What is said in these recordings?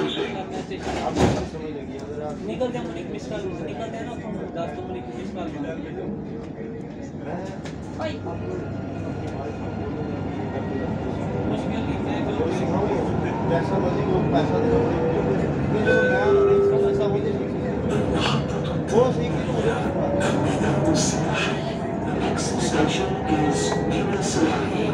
हैं हैं तो तो है। मुझे Next station is Nirasalahi.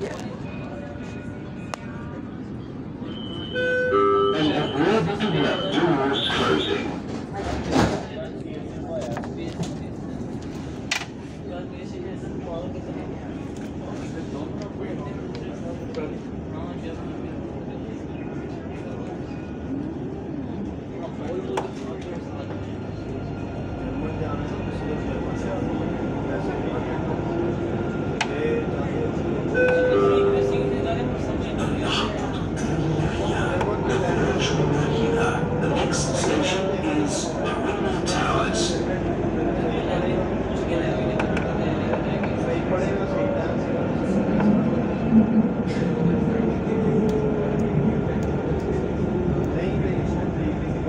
पूरी